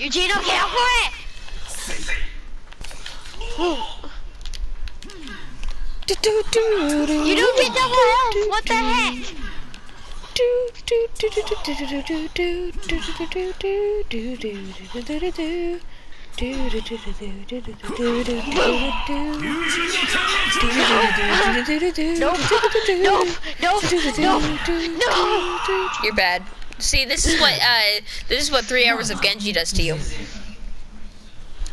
Eugene, okay, I'll for it! Do, do, do, do, You don't get double health, what the heck? do, do, do, do, do, do, do, do, do, do, do, do, do, do, do, do, do, do. Do, do, do, do, do, do, do, do, do, do, do, do. No, no, no, no, no! You're bad. See, this is what uh, this is what three hours of Genji does to you.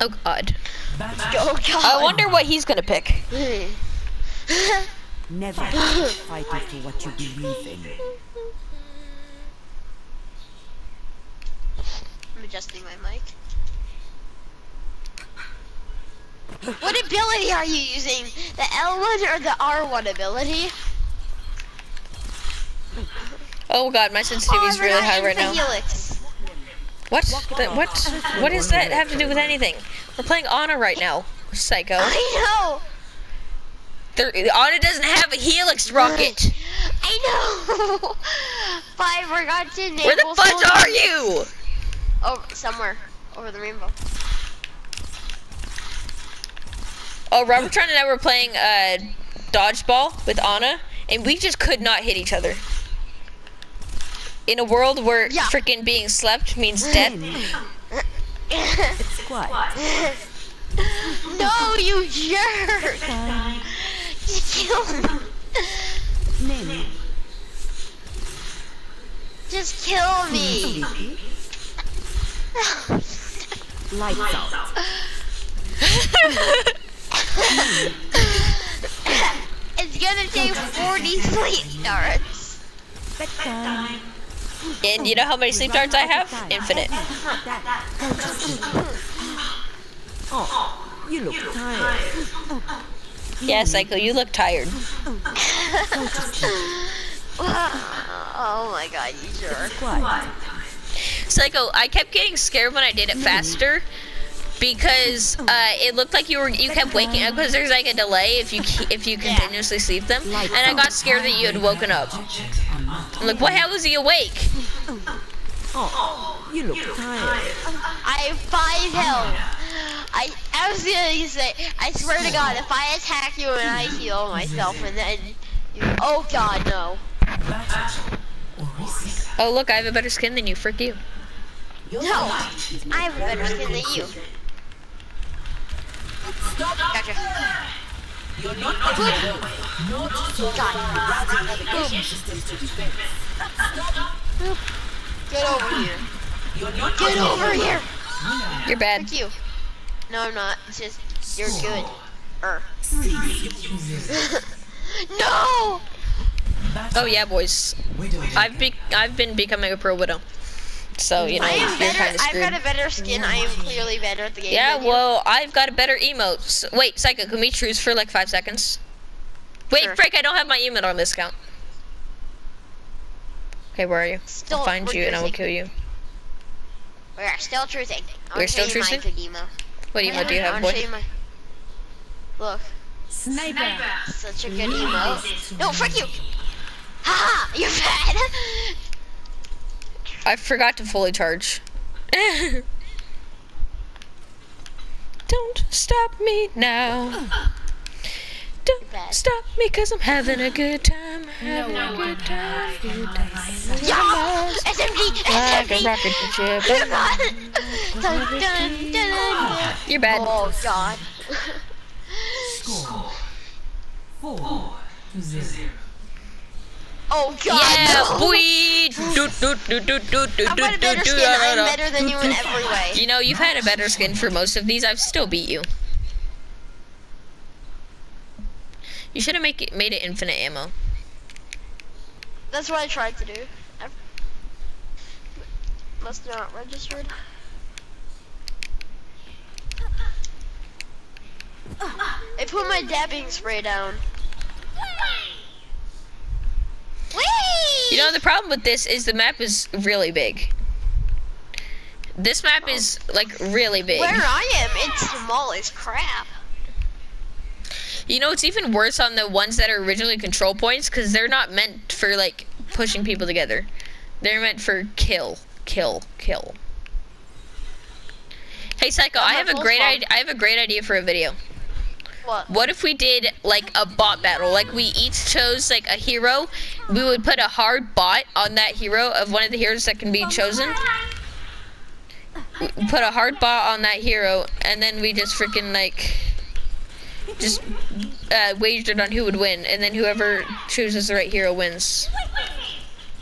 Oh God. Oh god. I wonder what he's gonna pick. Never stop fighting for what you believe in. I'm adjusting my mic. What ability are you using? The L1 or the R1 ability? Oh God, my sensitivity oh, is really high right now. Helix. What? The- what? What does that have to do with anything? We're playing Ana right now. Psycho. I know. There, Ana doesn't have a Helix rocket. I know. but I forgot to enable Where the fudge are you? Oh, somewhere over the rainbow. Oh, Robert and I were playing uh, dodgeball with Ana, and we just could not hit each other. In a world where Yeah. freaking being slept means death. Squad. no, you jerk! You killed me. Name. Just kill me. Lights out. It's gonna take 40 sleep darts. Bedtime. And you know how many sleep darts I have? Infinite. Oh, you look tired. Yeah, Psycho, you look tired. Oh my god, you jerk. Squad. Psycho, I kept getting scared when I did it faster because uh, it looked like you were you kept waking up because there's like a delay if you if you continuously sleep them, and I got scared that you had woken up. I'm like, what? How was he awake? Oh, you look tired. I have five health. I, I was gonna say, I swear to God, if I attack you and I heal myself and then, you, oh God, no. Oh look, I have a better skin than you. Frick you. No, I have a better skin than you. Gotcha. God. Get over here. Get over here. You're bad. Thank you. No, I'm not. It's just, you're good. Er. no! Oh yeah, boys. I've be I've been becoming a pro widow. So you know I am you're better. kind of I've got a better skin. I am clearly better at the game. Yeah, well, I've got a better emote. So, wait, Psycho, can we choose for like five seconds? Wait, Sure. Frick, I don't have my emote on this account. Okay, where are you? Still, I'll find we're you and I will kill you. We're still choosing. I'll We're still choosing. my truthing? good emo. What emote do you have, I'll boy? you my- Look, Sniper. such a good emo. No, frick you! Ha! You're bad. I forgot to fully charge. don't stop me now. Don't bad. stop me cause I'm having a good time. Having a good time. Yeah! SMG! Like a SMG! rocket ship. Dun, dun, dun, dun. You're bad. Oh god. Oh god, Yeah, no. boy. Do, do, do, do, do, do, I've got a better do, skin. da, I'm better than you in every way. You know, you've had a better skin for most of these. I've still beat you. You should have make it, made it infinite ammo. That's what I tried to do. I must not registered. I put my dabbing spray down. You know, the problem with this is the map is really big. This map is like really big. Where I am, it's small as crap. You know, it's even worse on the ones that are originally control points because they're not meant for like pushing people together. They're meant for kill, kill, kill. Hey Psycho, I have a great idea. I have a great idea for a video. What? What if we did like a bot battle? Like we each chose like a hero. We would put a hard bot on that hero of one of the heroes that can be chosen. We Put a hard bot on that hero, and then we just freaking like just uh, wagered on who would win, and then whoever chooses the right hero wins.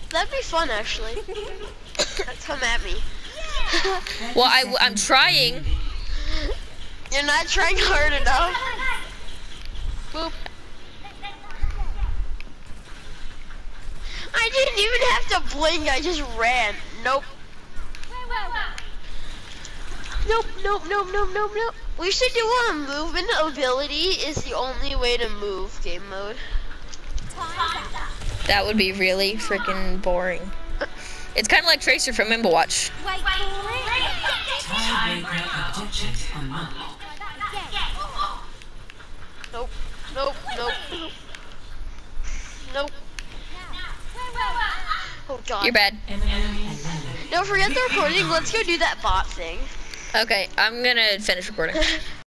That'd be fun, actually. Come at me. Well, I, I'm trying. You're not trying hard enough. Boop. I didn't even have to blink. I just ran. Nope. Nope. Nope. Nope. Nope. Nope. Nope. We should do a movement ability is the only way to move game mode. That would be really freaking boring. It's kind of like Tracer from Mimble Watch. Tiebreaker objective unlocked. Nope. Nope. Nope. Nope. Oh god. You're bad. Don't forget the recording. Let's go do that bot thing. Okay, I'm gonna finish recording.